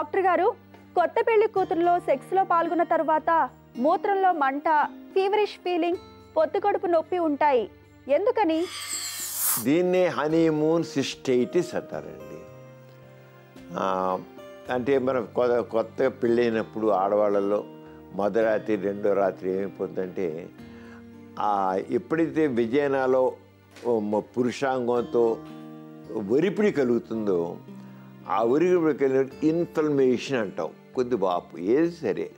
Doctor గారు కొత్త పెళ్ళి కూతురులో సెక్స్లో పాల్గొన్న తర్వాత మూత్రంలో మంట ఫీవరిష్ ఫీలింగ్ పొత్తుకడుపు నొప్పి ఉంటాయి. ఎందుకని? దీన్నే హనీమూన్ సిస్టైటిస్ అంటారండి. అంటే మనం కొత్త కొత్తగా పెళ్ళైనప్పుడు ఆడవాళ్ళలో మొదటి రెండో రాత్రి ఏమైపోతుందంటే ఎప్పుడైతే విజయనాలో పురుషాంగంతో ఒరిపిడి కలుగుతుందో ఆ ఒరిపిడి వెళ్ళినట్టు ఇన్ఫ్లమేషన్ అంటాం కొద్ది బాపు ఏది సరే.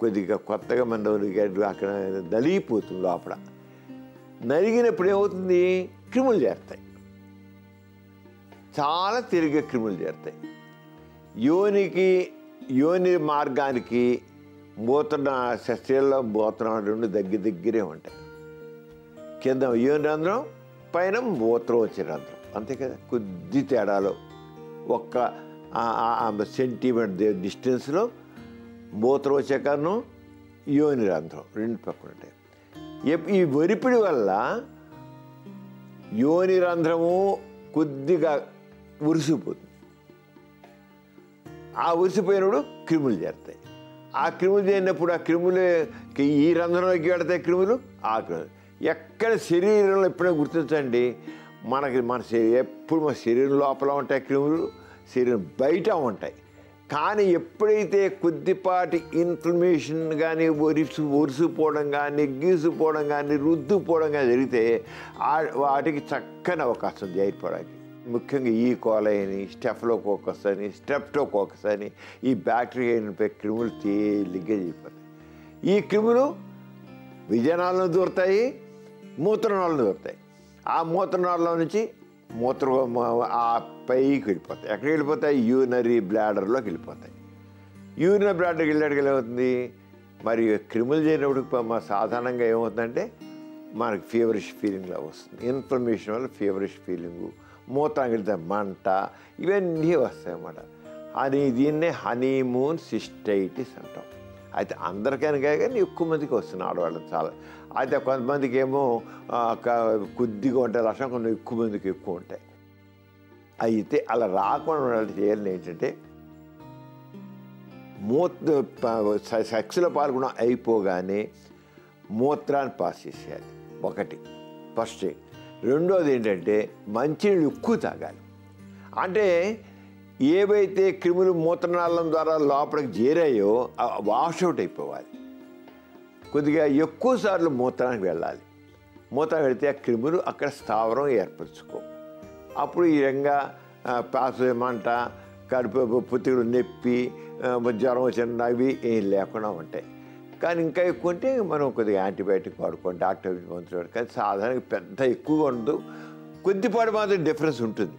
కొద్దిగా కొత్తగా మన ఒరిగాడు అక్కడ నలిగిపోతుంది లోపల. నలిగినప్పుడు ఏమవుతుంది? క్రిములు చేరుతాయి. చాలా తిరిగే క్రిములు చేరుతాయి. యోనికి యోని మార్గానికి మూతన శస్త్రీల్లో మూత్రం రెండు దగ్గర దగ్గరే ఉంటాయి. కింద యోని రంధ్రం పైన మూత్రం వచ్చే రంధ్రం. అంతే కదా? కొద్ది తేడాలో ఒక్క సెంటీమీటర్ డిస్టెన్స్లో మూత్రం యోని రంధ్రం రెండు పక్కన ఉంటాయి. ఈ ఒరిపిడి వల్ల యోని రంధ్రము కొద్దిగా ఉరిసిపోతుంది. ఆ ఉరిసిపోయినప్పుడు క్రిములు చేరుతాయి. ఆ క్రిములు చేరినప్పుడు ఆ క్రిములు ఈ రంధ్రంలోకి వెళతాయి క్రిములు ఆ క్రిములు. ఎక్కడ శరీరంలో ఎప్పుడైనా గుర్తించండి మనకి మన శరీరం ఎప్పుడు మన శరీరం లోపల ఉంటాయి క్రిములు శరీరం బయట ఉంటాయి. కానీ ఎప్పుడైతే కొద్దిపాటి ఇన్ఫ్లమేషన్ కానీ ఒరిసి ఒరిసిపోవడం కానీ గీసుపోవడం కానీ రుద్దుపోవడం కానీ జరిగితే వాటికి చక్కని అవకాశం ఉంది ఏర్పడడానికి ముఖ్యంగా ఈ కోలైని స్టెఫ్లోకోకస్ అని స్టెప్టోకోకస్ అని ఈ బ్యాక్టీరియా అయినపై క్రిములు తేలిగ్గా చేయిపోతాయి ఈ క్రిములు విజయనాలను దూరుతాయి మూత్రనాలను దూరుతాయి. ఆ మూత్రనాళలో నుంచి మూత్ర ఆ పైకి వెళ్ళిపోతాయి. ఎక్కడికి వెళ్ళిపోతాయి? యూనరీ బ్లాడర్లోకి వెళ్ళిపోతాయి. యూరినరీ బ్లాడర్కి వెళ్ళాడికి ఏమవుతుంది? మరి క్రిములు చేరినప్పుడు మా సాధారణంగా ఏమవుతుందంటే మనకి ఫీవరిష్ ఫీలింగ్లా వస్తుంది. ఇన్ఫర్మేషన్ వల్ల ఫీవరిష్ ఫీలింగు మూత్రానికి వెళ్తే మంట ఇవన్నీ వస్తాయి అన్నమాట అని దీన్నే హనీమూన్ సిస్టైటిస్ అంటాం. అయితే అందరికైనా కానీ ఎక్కువ మందికి వస్తుంది ఆడవాళ్ళకి చాలా. అయితే కొంతమందికి ఏమో కొద్దిగా ఉంటాయి లక్షణం కొంత ఎక్కువ మందికి ఎక్కువ ఉంటాయి. అయితే అలా రాకుండా ఉండాలి చేయాలి ఏంటంటే మూత్ర సెక్స్లో పాల్గొన అయిపోగానే మూత్రాన్ని పాస్ చేసేయాలి. ఒకటి. ఫస్ట్ రెండోది ఏంటంటే మంచినీళ్ళు ఎక్కువ తాగాలి. అంటే ఏవైతే క్రిములు మూత్రనాళం ద్వారా లోపలికి చేరాయో వాషౌట్ అయిపోవాలి. కొద్దిగా ఎక్కువ సార్లు మూత్రానికి వెళ్ళాలి. మూత్రం వెళితే ఆ క్రిములు అక్కడ స్థావరం ఏర్పరచుకో. అప్పుడు ఈ విధంగా పాసమంట కడుపు పుత్తికలు నొప్పి జ్వరం వచ్చిన అవి ఏం లేకుండా ఉంటాయి. కానీ ఇంకా ఎక్కువ ఉంటే మనం కొద్దిగా యాంటీబయాటిక్ వాడుకోండి డాక్టర్ పంచుకోండి కానీ సాధారణంగా పెద్ద ఎక్కువగా ఉండదు. కొద్దిపాటి మాత్రం డిఫరెన్స్ ఉంటుంది.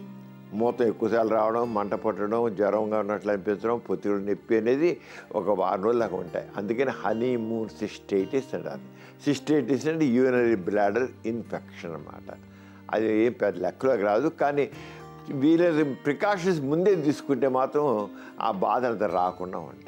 మూత ఎక్కువసార్లు రావడం మంట పట్టడం జ్వరంగా ఉన్నట్లు అనిపించడం పొత్తిళ్ళు నొప్పి అనేది ఒక వారం రోజులు దాకా ఉంటాయి. అందుకని హనీమూన్ సిస్టైటిస్ అంటారు. సిస్టైటిస్ అంటే యూనరీ బ్లాడర్ ఇన్ఫెక్షన్ అన్నమాట. అది ఏం పెద్ద లెక్కలోకి రాదు. కానీ వీళ్ళ ప్రికాషన్స్ ముందే తీసుకుంటే మాత్రం ఆ బాధ అంత రాకుండా ఉంటుంది.